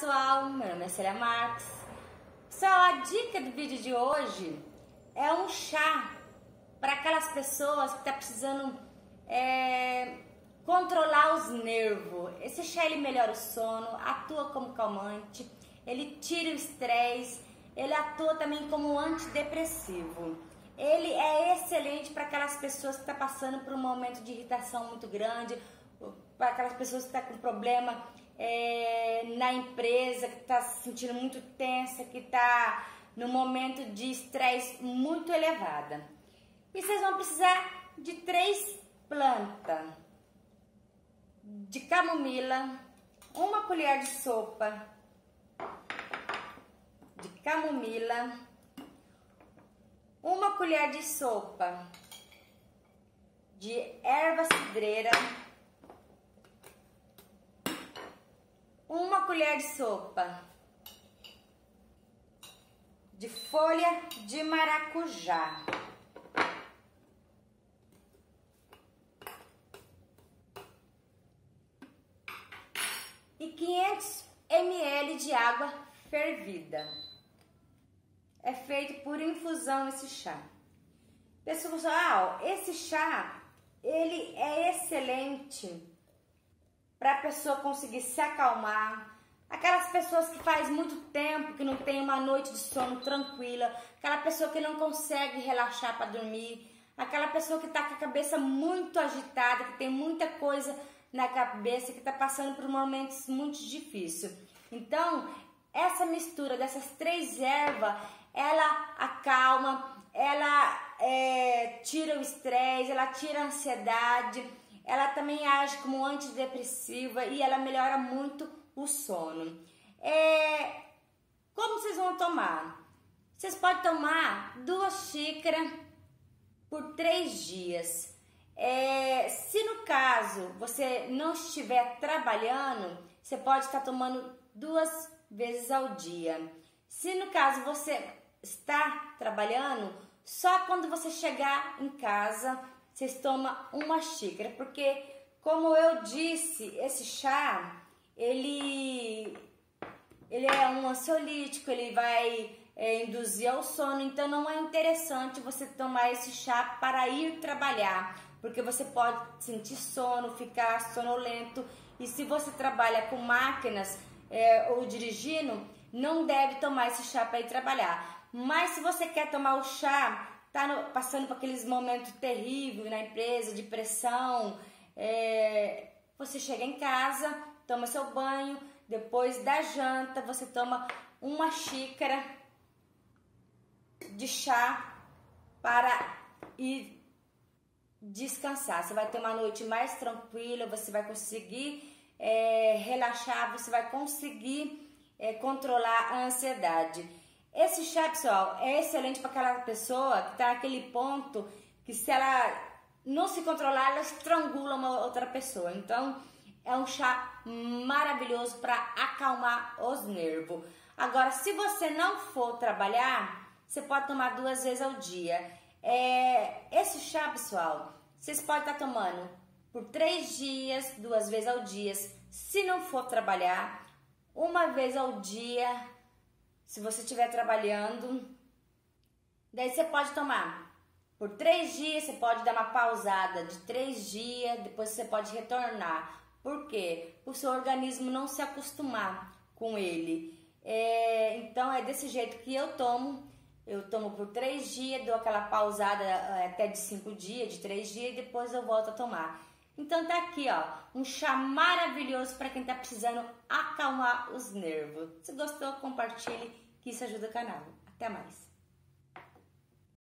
pessoal, meu nome é Célia Marques. Pessoal, a dica do vídeo de hoje é um chá para aquelas pessoas que estão tá precisando é, controlar os nervos. Esse chá ele melhora o sono, atua como calmante, ele tira o estresse, ele atua também como antidepressivo. Ele é excelente para aquelas pessoas que estão tá passando por um momento de irritação muito grande, para aquelas pessoas que estão tá com problema é, na empresa, que está se sentindo muito tensa, que está no momento de estresse muito elevada. E vocês vão precisar de três plantas de camomila, uma colher de sopa de camomila, uma colher de sopa de erva cidreira, uma colher de sopa de folha de maracujá. E 500 ml de água fervida. É feito por infusão esse chá. Pessoal, esse chá, ele é excelente para a pessoa conseguir se acalmar. Aquelas pessoas que faz muito tempo que não tem uma noite de sono tranquila, aquela pessoa que não consegue relaxar para dormir, aquela pessoa que está com a cabeça muito agitada, que tem muita coisa na cabeça, que está passando por momentos muito difíceis. Então, essa mistura dessas três ervas, ela acalma, ela é, tira o estresse, ela tira a ansiedade, ela também age como antidepressiva e ela melhora muito o sono. É, como vocês vão tomar? Vocês podem tomar duas xícaras por três dias. É, se no caso você não estiver trabalhando, você pode estar tomando duas vezes ao dia. Se no caso você está trabalhando, só quando você chegar em casa vocês tomam uma xícara, porque como eu disse, esse chá, ele, ele é um ansiolítico, ele vai é, induzir ao sono, então não é interessante você tomar esse chá para ir trabalhar, porque você pode sentir sono, ficar sonolento, e se você trabalha com máquinas é, ou dirigindo, não deve tomar esse chá para ir trabalhar. Mas se você quer tomar o chá tá no, passando por aqueles momentos terríveis na empresa, de pressão, é, você chega em casa, toma seu banho, depois da janta você toma uma xícara de chá para ir descansar. Você vai ter uma noite mais tranquila, você vai conseguir é, relaxar, você vai conseguir é, controlar a ansiedade. Esse chá, pessoal, é excelente para aquela pessoa que está naquele ponto que se ela não se controlar, ela estrangula uma outra pessoa. Então, é um chá maravilhoso para acalmar os nervos. Agora, se você não for trabalhar, você pode tomar duas vezes ao dia. É, esse chá, pessoal, vocês podem estar tá tomando por três dias, duas vezes ao dia. Se não for trabalhar, uma vez ao dia se você estiver trabalhando. Daí você pode tomar por três dias, você pode dar uma pausada de três dias, depois você pode retornar. Por quê? O seu organismo não se acostumar com ele. É, então é desse jeito que eu tomo. Eu tomo por três dias, dou aquela pausada é, até de cinco dias, de três dias, e depois eu volto a tomar. Então tá aqui, ó, um chá maravilhoso para quem tá precisando acalmar os nervos. Se gostou, compartilhe, que isso ajuda o canal. Até mais!